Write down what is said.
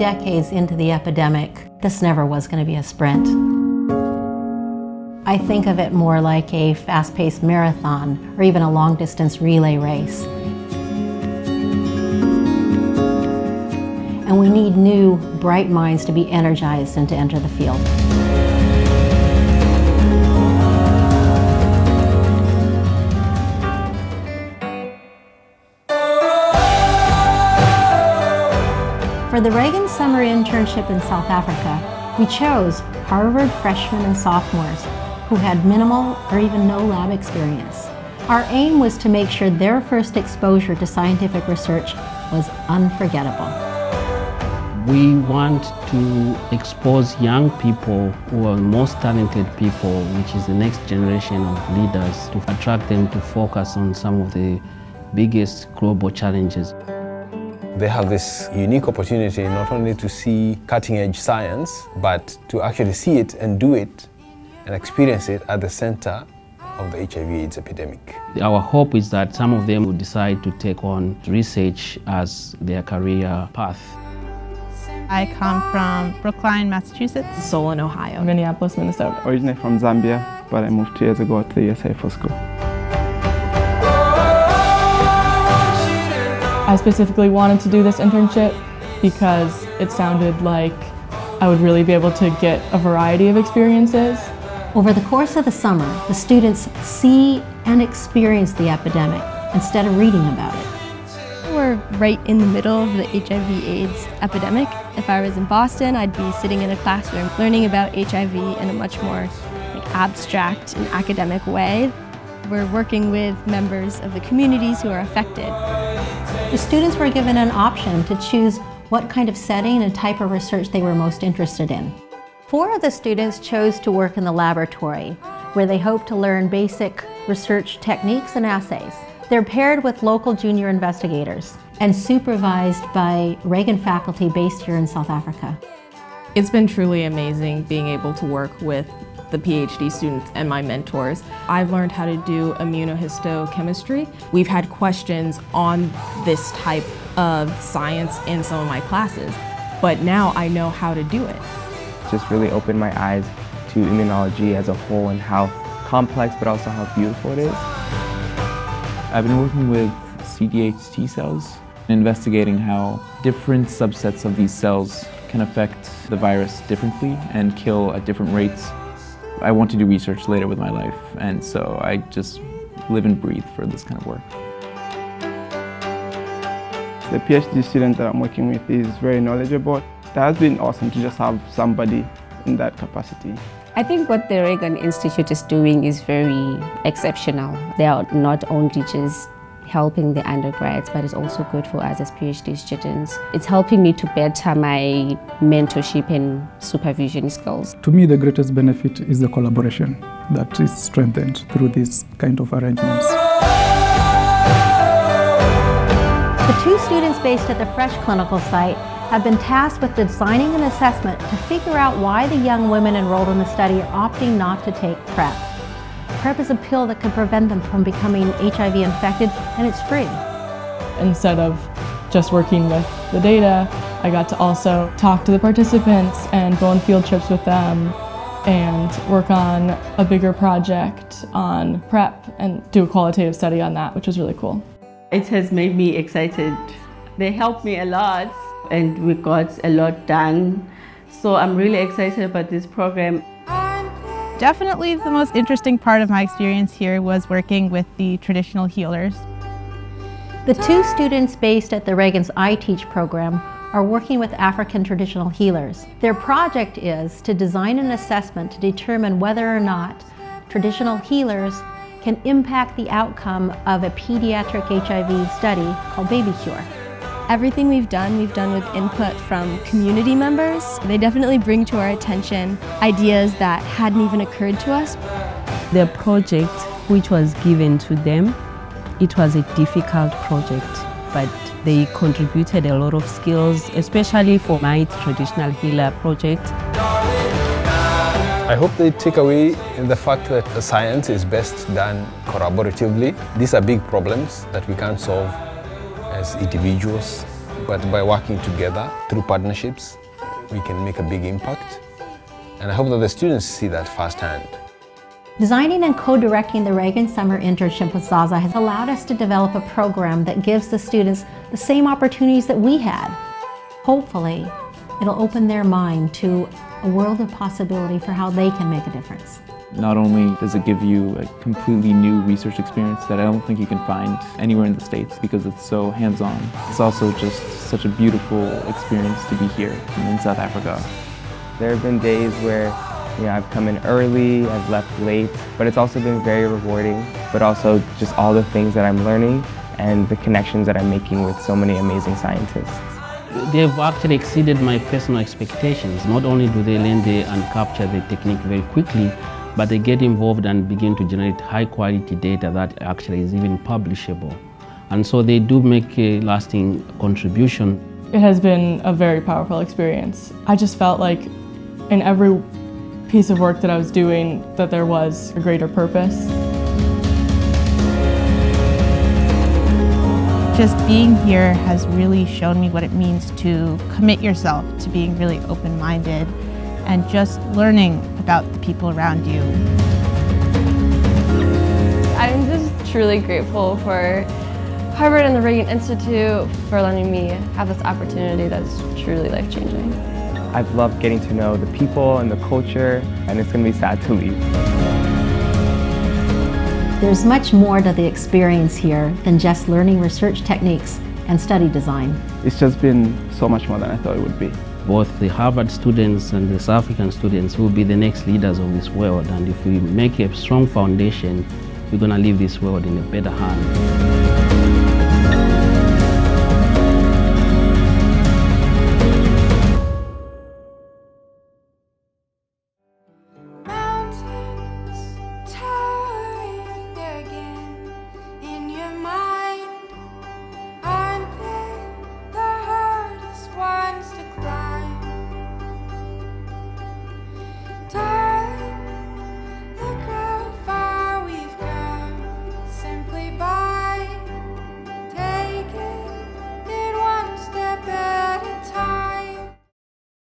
decades into the epidemic, this never was going to be a sprint. I think of it more like a fast-paced marathon or even a long-distance relay race. And we need new, bright minds to be energized and to enter the field. For the Ragon Summer Internship in South Africa, we chose Harvard freshmen and sophomores who had minimal or even no lab experience. Our aim was to make sure their first exposure to scientific research was unforgettable. We want to expose young people who are most talented people, which is the next generation of leaders, to attract them to focus on some of the biggest global challenges. They have this unique opportunity not only to see cutting edge science, but to actually see it and do it and experience it at the center of the HIV AIDS epidemic. Our hope is that some of them will decide to take on research as their career path. I come from Brookline, Massachusetts. Solon, Ohio. Minneapolis, Minnesota. Originally from Zambia, but I moved two years ago to the USA for school. I specifically wanted to do this internship because it sounded like I would really be able to get a variety of experiences. Over the course of the summer, the students see and experience the epidemic instead of reading about it. We're right in the middle of the HIV AIDS epidemic. If I was in Boston, I'd be sitting in a classroom learning about HIV in a much more like, abstract and academic way. We're working with members of the communities who are affected. The students were given an option to choose what kind of setting and type of research they were most interested in. Four of the students chose to work in the laboratory, where they hope to learn basic research techniques and assays. They're paired with local junior investigators and supervised by Ragon faculty based here in South Africa. It's been truly amazing being able to work with the PhD students and my mentors. I've learned how to do immunohistochemistry. We've had questions on this type of science in some of my classes, but now I know how to do it. Just really opened my eyes to immunology as a whole and how complex but also how beautiful it is. I've been working with CD8 T cells, investigating how different subsets of these cells can affect the virus differently and kill at different rates. I want to do research later with my life, and so I just live and breathe for this kind of work. The PhD student that I'm working with is very knowledgeable. It has been awesome to just have somebody in that capacity. I think what the Ragon Institute is doing is very exceptional. They are not only just helping the undergrads, but it's also good for us as PhD students. It's helping me to better my mentorship and supervision skills. To me, the greatest benefit is the collaboration that is strengthened through these kind of arrangements. The two students based at the Fresh Clinical site have been tasked with designing an assessment to figure out why the young women enrolled in the study are opting not to take PrEP. PrEP is a pill that can prevent them from becoming HIV infected, and it's free. Instead of just working with the data, I got to also talk to the participants and go on field trips with them and work on a bigger project on PrEP and do a qualitative study on that, which was really cool. It has made me excited. They helped me a lot and we got a lot done. So I'm really excited about this program. Definitely the most interesting part of my experience here was working with the traditional healers. The two students based at the Ragon's iTeach program are working with African traditional healers. Their project is to design an assessment to determine whether or not traditional healers can impact the outcome of a pediatric HIV study called Baby Cure. Everything we've done, we've done with input from community members. They definitely bring to our attention ideas that hadn't even occurred to us. The project which was given to them, it was a difficult project, but they contributed a lot of skills, especially for my traditional healer project. I hope they take away the fact that science is best done collaboratively. These are big problems that we can't solve as individuals. but by working together through partnerships, we can make a big impact. And I hope that the students see that firsthand. Designing and co-directing the Ragon Summer Internship with Zaza has allowed us to develop a program that gives the students the same opportunities that we had. Hopefully, it'll open their mind to a world of possibility for how they can make a difference. Not only does it give you a completely new research experience that I don't think you can find anywhere in the States because it's so hands-on, it's also just such a beautiful experience to be here in South Africa. There have been days where you know, I've come in early, I've left late, but it's also been very rewarding, but also just all the things that I'm learning and the connections that I'm making with so many amazing scientists. They've actually exceeded my personal expectations. Not only do they learn the, and capture the technique very quickly, but they get involved and begin to generate high quality data that actually is even publishable. And so they do make a lasting contribution. It has been a very powerful experience. I just felt like in every piece of work that I was doing that there was a greater purpose. Just being here has really shown me what it means to commit yourself to being really open-minded and just learning about the people around you. I'm just truly grateful for Harvard and the Ragon Institute for letting me have this opportunity that's truly life-changing. I've loved getting to know the people and the culture, and it's going to be sad to leave. There's much more to the experience here than just learning research techniques and study design. It's just been so much more than I thought it would be. Both the Harvard students and the South African students will be the next leaders of this world. And if we make a strong foundation, we're going to leave this world in a better hand.